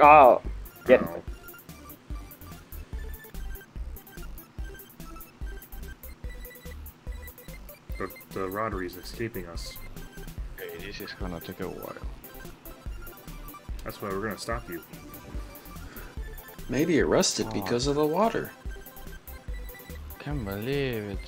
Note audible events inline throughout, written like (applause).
Oh, get Oh. But the Roddery is escaping us. Okay, this is gonna take a while. That's why we're gonna stop you. Maybe it rusted Oh. because of the water. Can't believe it.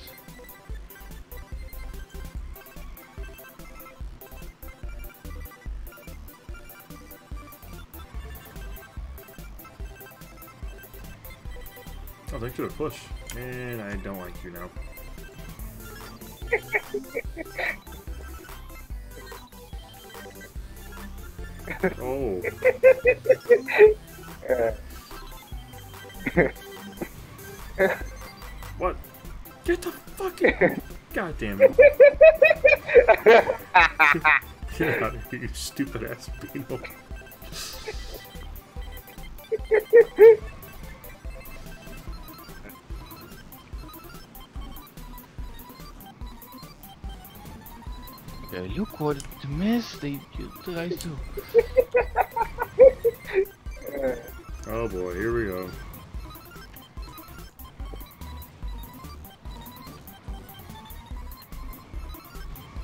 Oh, thanks for the push. And I don't like you now. oh, what? Get the fucking. God damn it. (laughs) Get out of here, you stupid ass beetle. (laughs) Yeah, look what the mess they you guys do. Oh boy, here we go.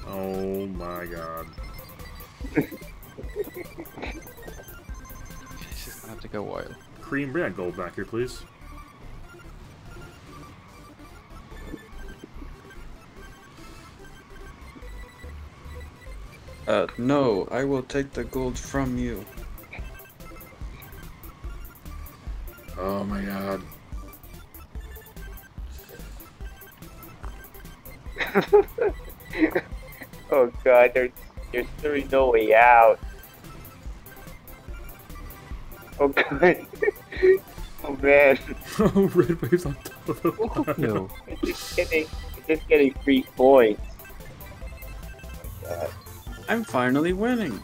Oh my god. Is gonna take a while. Cream, bring that gold back here, please. Uh, no, I will take the gold from you. Oh my god. (laughs) oh god, there's there's literally no way out. Oh (laughs) god. oh man. (laughs) Oh, red waves on top of the Look at you. It's just getting it's just getting free points. Oh god. I'm finally winning.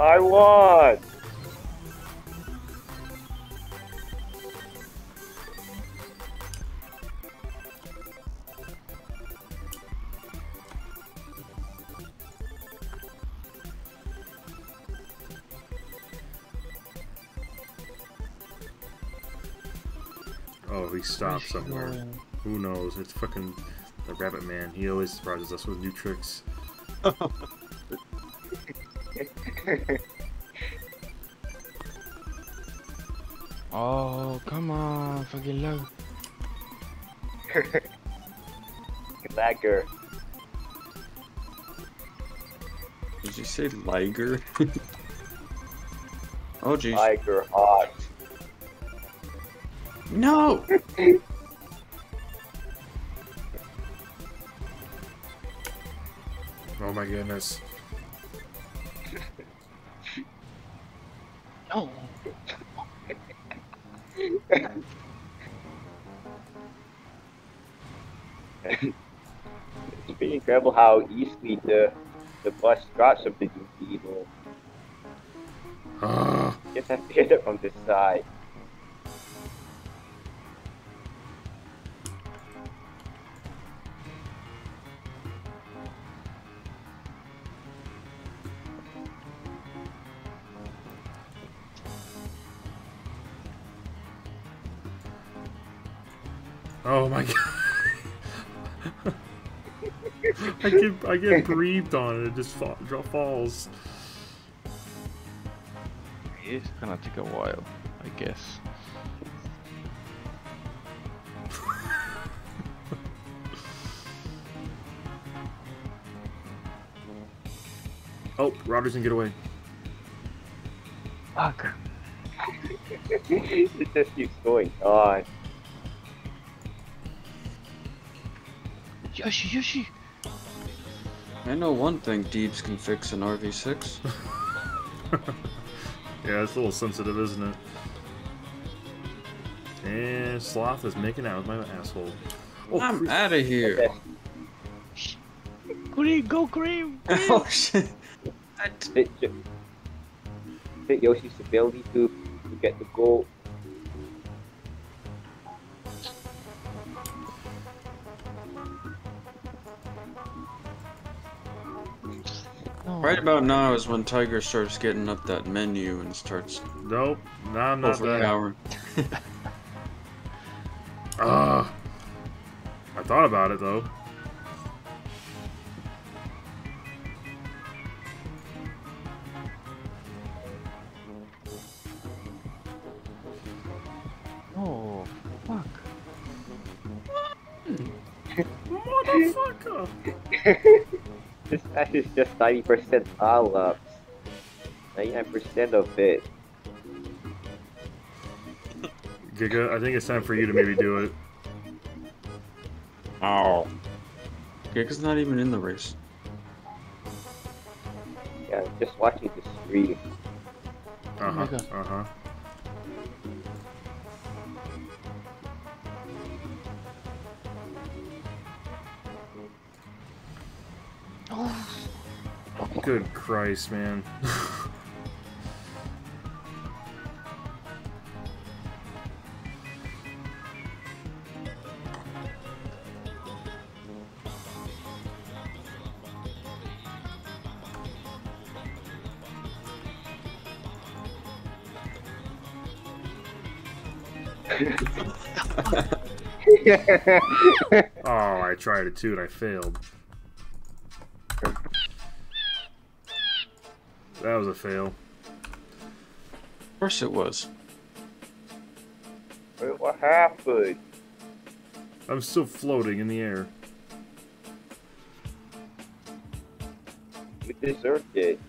I won! Oh, he stopped somewhere. Who knows? It's fucking the rabbit man. He always surprises us with new tricks. (laughs) Oh, come on, fucking low. (laughs) Lagger. Did you say Liger? (laughs) oh jeez. Liger hot. No! Oh my goodness. No. It's pretty incredible how easily the the bus got something to people. Ah, Just have to hit it from this side. Oh my god. I get I get (laughs) breathed on and it just fall, drop, falls. It's gonna take a while, I guess. Oh, Robbers can get away. Fuck. (laughs) it just keeps going on. Yoshi, Yoshi. I know one thing Deebs can fix an RV6. (laughs) Yeah, it's a little sensitive, isn't it? And Sloth is making out with my asshole. Oh, I'm out of here. Cream, go cream. (laughs) oh shit. Fit, fit Yoshi's ability to, to get the goal. Right Right about now is when Tiger starts getting up that menu and starts Nope. No, I'm not that. overpowering. (laughs) Ah. I thought about it though. Oh, fuck. Motherfucker. (laughs) This match is just 90% all ups. 99% of it. Giga, I think it's time for you to maybe do it. Oh. Giga's not even in the race. Yeah, just watching the stream. Oh Uh my huh. God. Uh huh. Good Christ, man. (laughs) oh, I tried it too and I failed. That was a fail. Of course it was. Wait, what happened? I'm still floating in the air. You deserved it.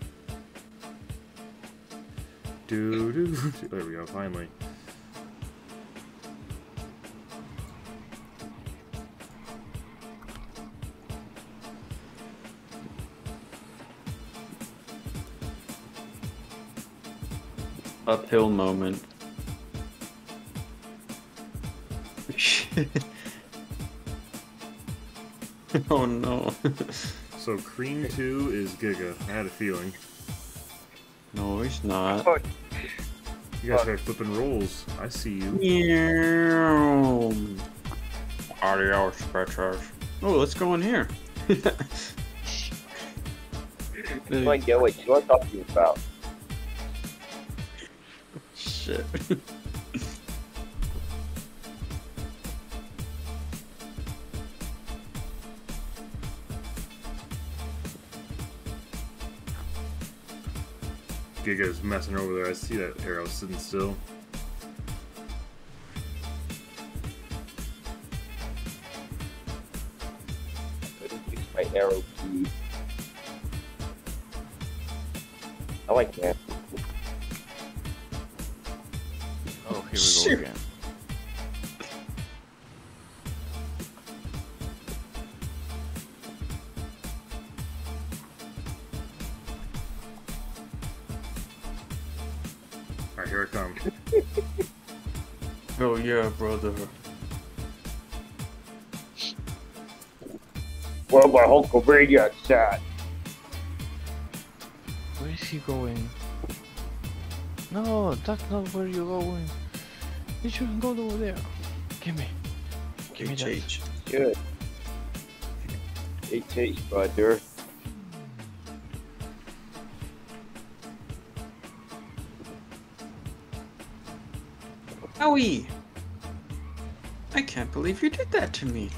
Do do. do. There we go. Finally. Uphill moment. (laughs) oh no. So Cream Two is Giga. I had a feeling. no, he's not. You guys are flipping rolls. I see you. Meow. Adios, bitches. Oh, let's go in here. (laughs) Come on, get what you're talking about. Shit. (laughs) Giga's messing over there. I see that arrow sitting still. Couldn't use my arrow key. I like that. We Shit. go again. Alright, here I come. (laughs) Oh yeah, brother. Well, my Hulkamania shot. Where is he going? No, that's not where you're going. You shouldn't go over there. Give me. Give me that. HH. Good. HH, brother. Owie! I can't believe you did that to me.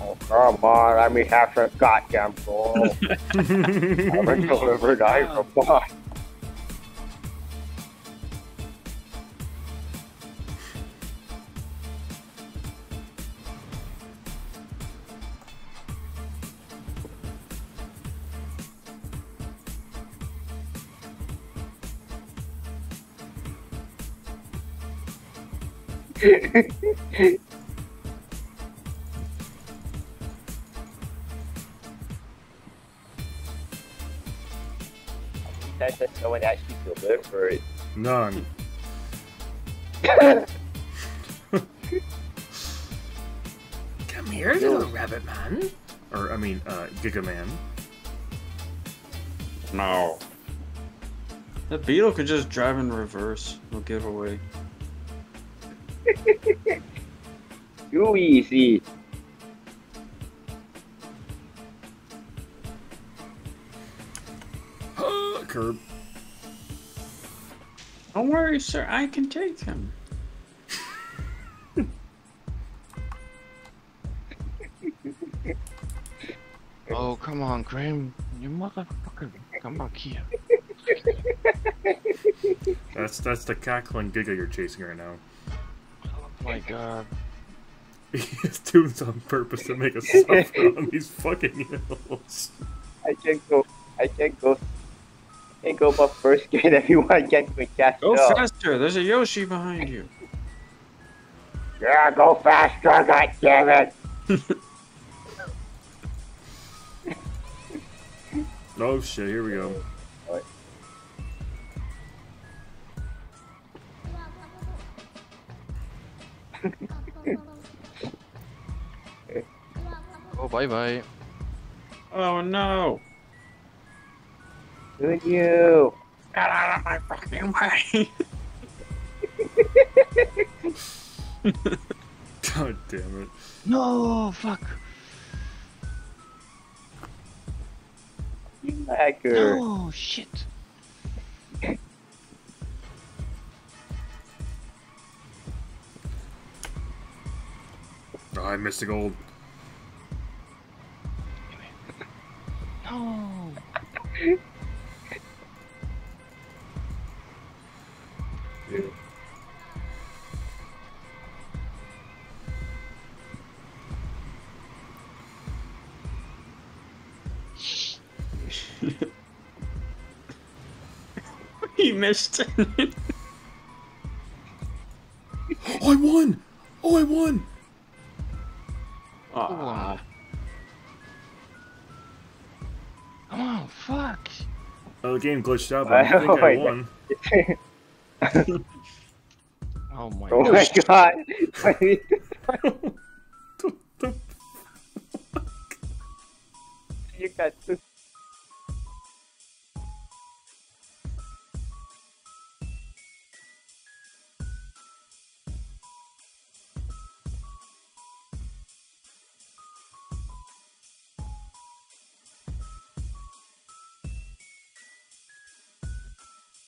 Oh, come on, let me have some goddamn goal. (laughs) I'm gonna deliver die from God. That's that someone actually delivered. None. (laughs) Come here, little rabbit man. Or, I mean, uh, Giga Man. No. That beetle could just drive in reverse. No giveaway. (laughs) Too easy. Curb. Don't worry, sir. I can take him. Oh, come on, Graham. You motherfucker. Come back here. That's that's the cackling giga you're chasing right now. Oh my god. (laughs) He's doing this on purpose to make us suffer on these fucking hills. I can't go. I can't go. I can't go up first (laughs) gate. to get to even catch Go up. faster. There's a Yoshi behind you. Yeah, go faster. God damn it. (laughs) Oh shit, here we go. Oh, bye bye. Oh no! Good you. Get out of my fucking way! (laughs) God damn it. No, fuck. You hacker. No, shit. Oh, I missed the gold. He missed. Oh, I won! Oh, I won! Aw. Come on, fuck. Oh, the game glitched out, but I think Oh I my won. (laughs) Oh my Oh god. (laughs) my god. you got two